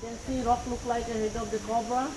can see rock look like a head of the cobra.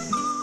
You.